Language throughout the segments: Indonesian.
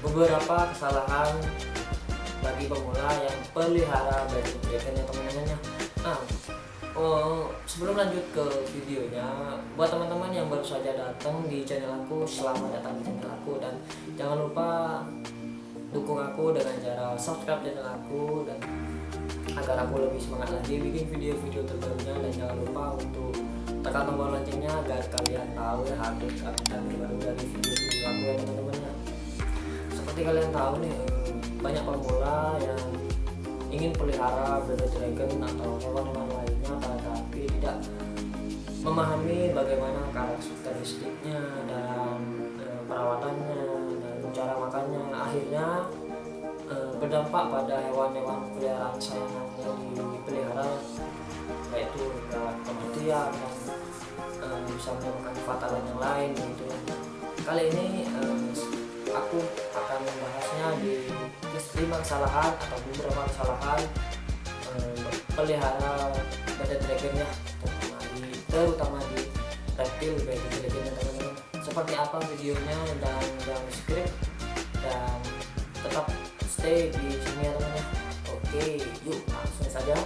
beberapa kesalahan bagi pemula yang pelihara batu dragon ya teman-teman ya. Nah oh, sebelum lanjut ke videonya buat teman-teman yang baru saja datang di channel aku selamat datang di channel aku. Dan jangan lupa dukung aku dengan cara subscribe channel aku dan agar aku lebih semangat lagi bikin video-video terbarunya. Dan jangan lupa untuk tekan tombol loncengnya agar kalian tahu ya update update terbaru dari video-video aku ya teman-teman ya seperti kalian tahu nih banyak pemula yang ingin pelihara baby dragon atau hewan-hewan lainnya tetapi tidak memahami bagaimana karakteristiknya dan eh, perawatannya dan cara makannya. Akhirnya eh, berdampak pada hewan-hewan peliharaan yang dipelihara yaitu kematian dan eh, bisa menyebabkan kefatalan yang lain gitu. Kali ini eh, aku akan membahasnya di 5 kesalahan atau beberapa kesalahan eh, pelihara badan dragon ya terutama di terutama di reptil badan dragon ya teman-teman. Seperti apa videonya dan di skip dan tetap stay di sini ya teman-teman oke yuk langsung saja.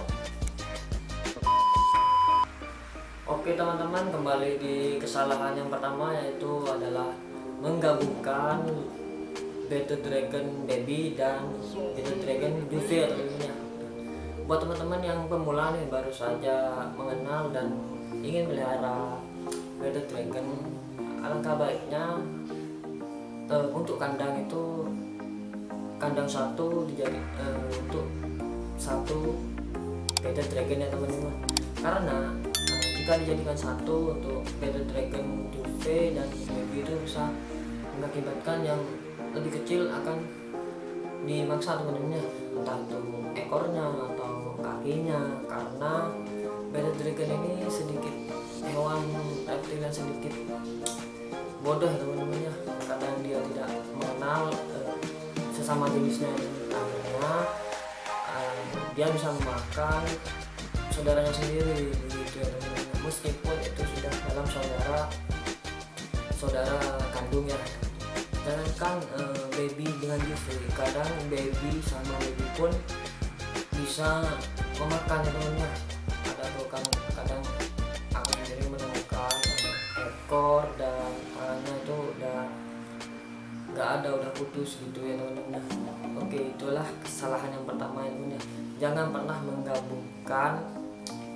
Oke teman-teman kembali di kesalahan yang pertama yaitu adalah menggabungkan Battle Dragon Baby dan Battle Dragon ini buat teman-teman yang pemula nih baru saja mengenal dan ingin melihara Battle Dragon alangkah baiknya eh, untuk kandang itu kandang satu dijadi eh, untuk satu Battle Dragon ya teman-teman. Karena eh, jika dijadikan satu untuk Battle Dragon Duvet dan Baby itu bisa mengakibatkan yang lebih kecil akan dimaksa teman-temannya. Entah itu ekornya atau kakinya. Karena Battle Dragon ini sedikit hewan reptil yang sedikit bodoh ya teman-temannya. Kadang dia tidak mengenal eh, sesama jenisnya akhirnya eh, dia bisa memakan saudaranya sendiri begitu ya teman-teman meskipun itu sudah dalam saudara saudara kandung ya jangankan eh, baby dengan Jeffrey kadang baby sama baby pun bisa memakan ya teman-teman ada tuh kan kadang aku sendiri menemukan ekor dan tangannya itu udah nggak ada udah putus gitu ya teman-teman. Oke itulah kesalahan yang pertama ya teman jangan pernah menggabungkan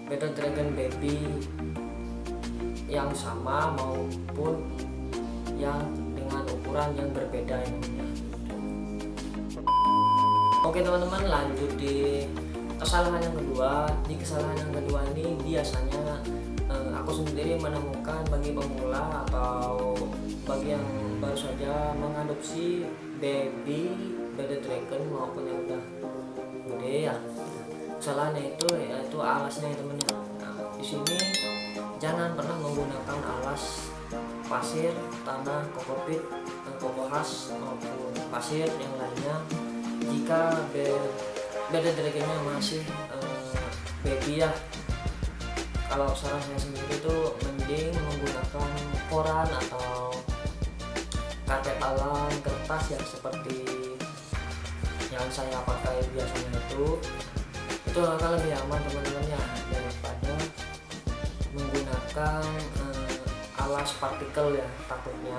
Battle Dragon Baby yang sama maupun yang ukuran yang berbeda ya teman Oke teman-teman lanjut di kesalahan yang kedua. Di kesalahan yang kedua ini biasanya eh, aku sendiri menemukan bagi pemula atau bagi yang baru saja mengadopsi baby baby dragon maupun yang udah gede ya. Kesalahannya itu yaitu alasnya ya teman-teman nah, di sini jangan pernah menggunakan alas pasir tanah kokopit koko khas maupun pasir yang lainnya jika beda dragonnya masih uh, baby ya. Kalau saran sendiri itu mending menggunakan koran atau karpet alam kertas yang seperti yang saya pakai biasanya itu. Itu akan lebih aman teman-teman ya daripada menggunakan uh, alas partikel ya takutnya.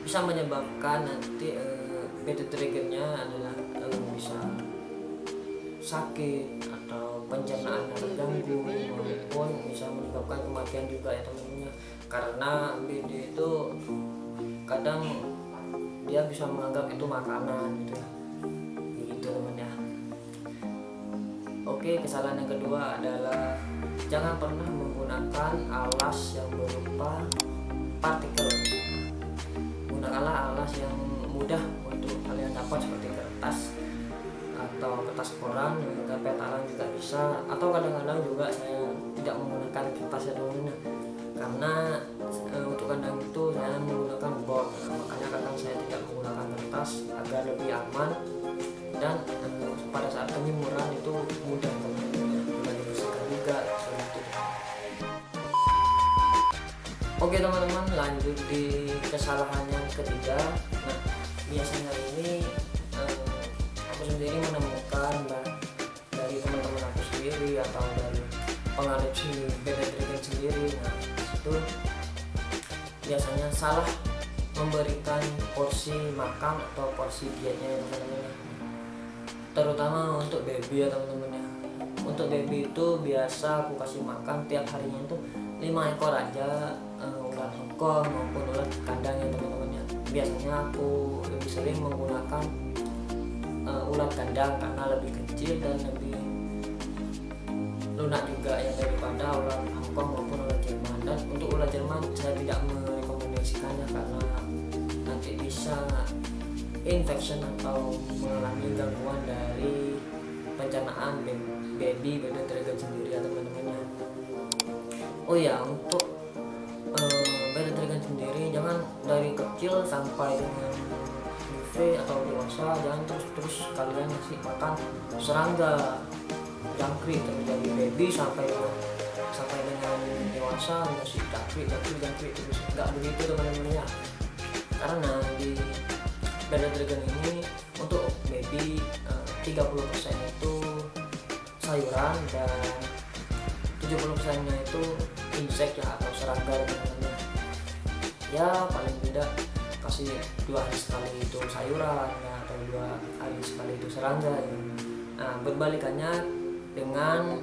Bisa menyebabkan nanti uh, beda dragonnya adalah uh, bisa sakit atau pencernaannya terganggu maupun bisa menyebabkan kematian juga ya teman-teman karena BD itu kadang dia bisa menganggap itu makanan gitu ya. Gitu teman ya. Oke kesalahan yang kedua adalah jangan pernah menggunakan alas yang berupa alas yang mudah untuk kalian dapat seperti kertas atau kertas koran juga petalan juga bisa. Atau kadang-kadang juga saya tidak menggunakan kertas ya teman karena e, untuk kandang itu saya menggunakan box nah, makanya kadang saya tidak menggunakan kertas agar lebih aman dan e, pada saat penyemuran itu mudah teman-teman juga Oke teman-teman lanjut di kesalahan yang ketiga Nah biasanya ini eh, aku sendiri menemukan bah, dari teman-teman aku sendiri atau dari pengadopsi beda Dragon sendiri. Nah itu biasanya salah memberikan porsi makan atau porsi dietnya ya teman-teman ya. terutama untuk baby ya teman-teman ya. Untuk baby itu biasa aku kasih makan tiap harinya itu lima ekor aja hongkong maupun ulat kandang ya teman-teman ya biasanya aku lebih sering menggunakan uh, ulat kandang karena lebih kecil dan lebih lunak juga ya daripada ulat hongkong maupun ulat jerman. Dan untuk ulat jerman saya tidak merekomendasikannya karena nanti bisa infection atau mengalami gangguan dari pencernaan baby baby dragon sendiri ya teman-teman ya oh ya untuk dari kecil sampai dengan buffet atau dewasa jangan terus terus kalian ngasih makan serangga jangkrik dari baby sampai sampai dengan dewasa ngasih jangkrik jangkrik jangkrik terus nggak begitu teman-teman ya karena di beda dragon ini untuk baby uh, 30% itu sayuran dan 70% nya itu insek ya atau serangga teman-teman ya paling tidak kasih dua hari sekali itu sayuran ya, atau dua hari sekali itu serangga ya. nah berbalikannya dengan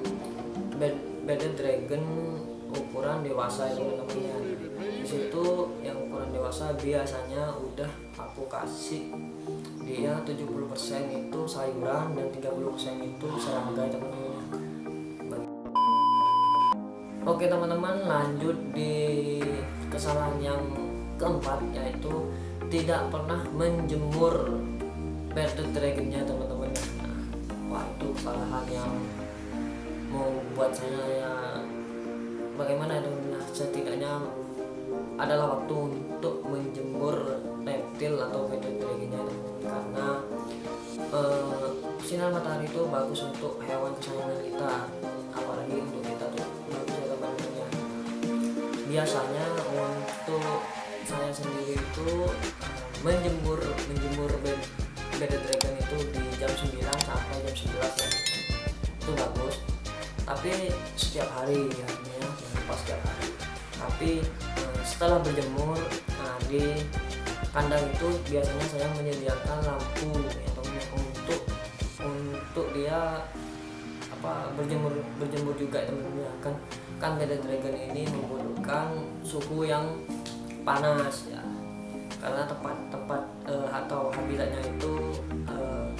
bed dragon ukuran dewasa ya teman-teman ya di situ yang ukuran dewasa biasanya udah aku kasih dia 70% itu sayuran dan 30% itu serangga teman-teman Oke teman-teman lanjut di kesalahan yang keempat yaitu tidak pernah menjemur bearded dragonnya teman-teman. Nah, wah itu kesalahan yang membuat saya ya bagaimana itu? Nah, setidaknya adalah waktu untuk menjemur reptil atau bearded dragonnya karena uh, sinar matahari itu bagus untuk hewan kesayangan kita apalagi untuk biasanya untuk saya sendiri itu menjemur menjemur bed dragon itu di jam 9 sampai jam 11 ya. Itu bagus. Tapi setiap hari ya ya jangan lupa setiap hari. Tapi eh, setelah berjemur nah di kandang itu biasanya saya menyediakan lampu ya untuk untuk dia apa berjemur berjemur juga teman-teman kan kan beda dragon ini membutuhkan suhu yang panas ya. Karena tempat uh, atau habitatnya itu uh,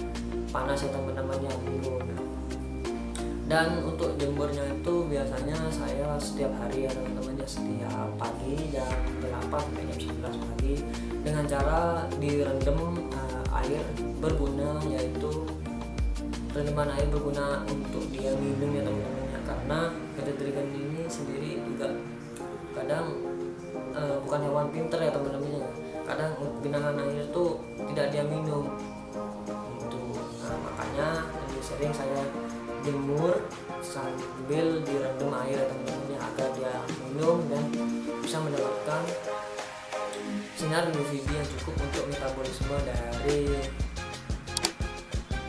panas ya teman-teman yang dan untuk jemurnya itu biasanya saya setiap hari ya teman-teman ya setiap pagi jam 8 sampai jam 11 pagi dengan cara direndam uh, air berguna yaitu rendaman air berguna untuk dia minum ya teman-teman karena dragon ini sendiri juga kadang uh, bukan hewan pinter ya teman-teman ya kadang genangan air itu tidak dia minum. Itu nah, makanya lebih sering saya jemur sambil direndam air ya teman-teman agar dia minum dan bisa mendapatkan sinar UVB yang cukup untuk metabolisme dari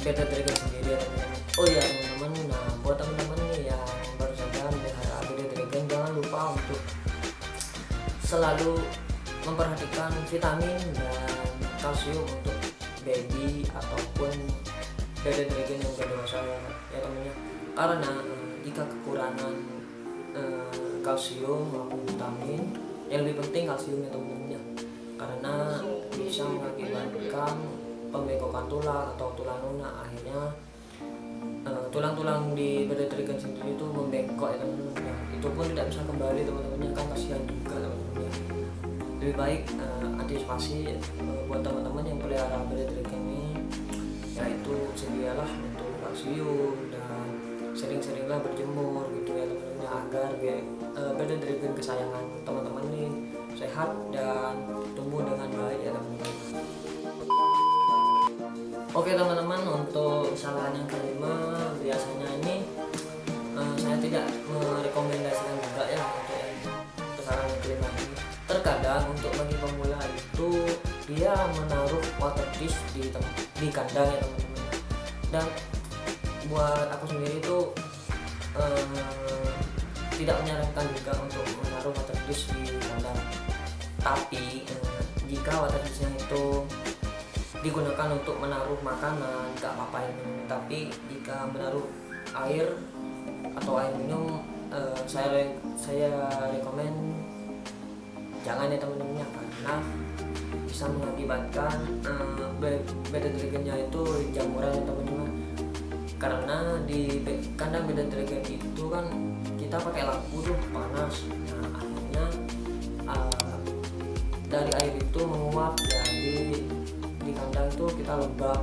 beta dragon sendiri ya teman-teman oh ya teman-teman. Nah buat teman-teman nih yang baru saja melihara beta dragon jangan lupa untuk selalu memperhatikan vitamin dan kalsium untuk baby ataupun beta dragon yang udah dewasa ya teman-teman karena jika kekurangan eh, kalsium maupun vitamin yang lebih penting kalsium ya teman-teman ya karena bisa mengakibatkan pembekokan tulang atau tulang lunak. Akhirnya tulang-tulang di badan terikan sendiri itu membengkok ya teman-teman ya, itu pun tidak bisa kembali teman-teman ya kan kasihan juga teman-teman lebih baik uh, antisipasi uh, buat teman-teman yang pelihara badan terikan ini yaitu sedialah untuk kalsium dan sering-seringlah berjemur gitu ya teman-teman agar uh, badan terikan kesayangan teman-teman ini sehat dan tumbuh dengan baik ya teman-teman Oke teman-teman untuk kesalahan yang kelima biasanya ini uh, saya tidak merekomendasikan juga ya untuk kesalahan yang kelima ini. Terkadang untuk bagi pemula itu dia menaruh water dish di di kandang ya teman-teman. Dan buat aku sendiri itu uh, tidak menyarankan juga untuk menaruh water dish di kandang. Tapi uh, jika water dishnya itu digunakan untuk menaruh makanan nggak apa-apa ini tapi jika menaruh air atau air minum eh, saya re- saya rekomen jangan ya teman-teman ya karena bisa mengakibatkan uh, beda dragonnya itu jamuran ya teman-teman. Karena di kandang beda dragon itu kan kita pakai lampu tuh panas. Nah akhirnya uh, dari air itu menguap kandang itu kita lembab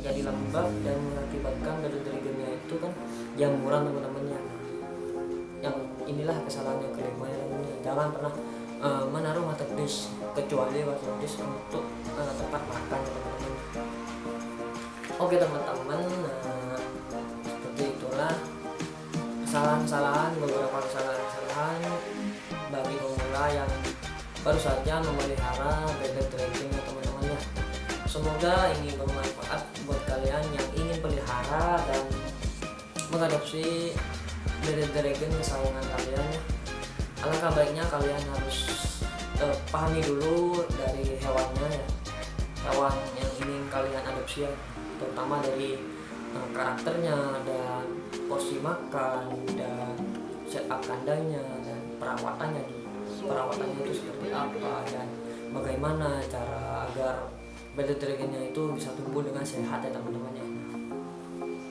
jadi lembab dan mengakibatkan beda dragonnya itu kan jamuran teman-temannya yang inilah kesalahan yang kelima ya teman-teman. jangan pernah uh, menaruh water dish kecuali water dish untuk uh, tempat makan ya teman-teman oke teman-teman nah, seperti itulah kesalahan-kesalahan beberapa kesalahan-kesalahan bagi pemula yang baru saja memelihara bebek ya semoga ini bermanfaat buat kalian yang ingin pelihara dan mengadopsi bebek dragon kesayangan kalian. Alangkah baiknya kalian harus eh, pahami dulu dari hewannya ya. Hewan yang ingin kalian adopsi ya terutama dari eh, karakternya dan porsi makan dan setup kandangnya dan perawatannya perawatannya itu seperti apa dan bagaimana cara agar beta dragonnya itu bisa tumbuh dengan sehat ya teman-teman ya.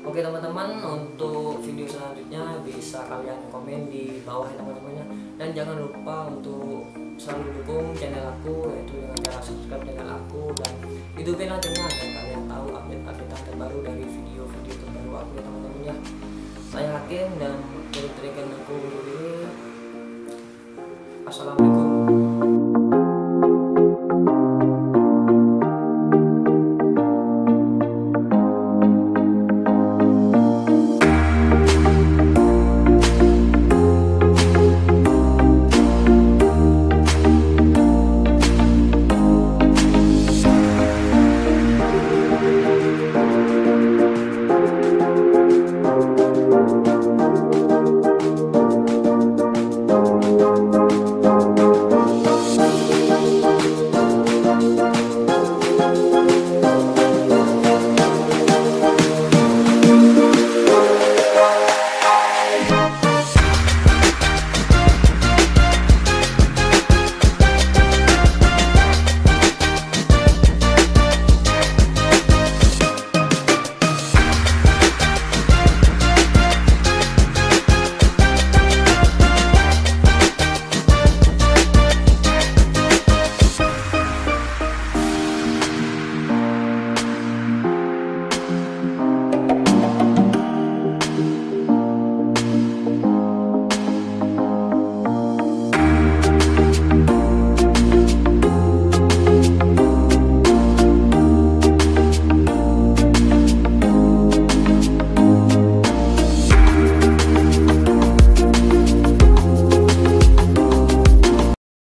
Oke teman-teman untuk video selanjutnya bisa kalian komen di bawah ya teman-teman ya. Dan jangan lupa untuk selalu dukung channel aku yaitu dengan cara subscribe channel aku dan hidupin loncengnya agar kalian tahu update-update terbaru dari video-video terbaru aku ya teman-teman ya. Saya Hakim dan dari Dragon aku diri Assalamualaikum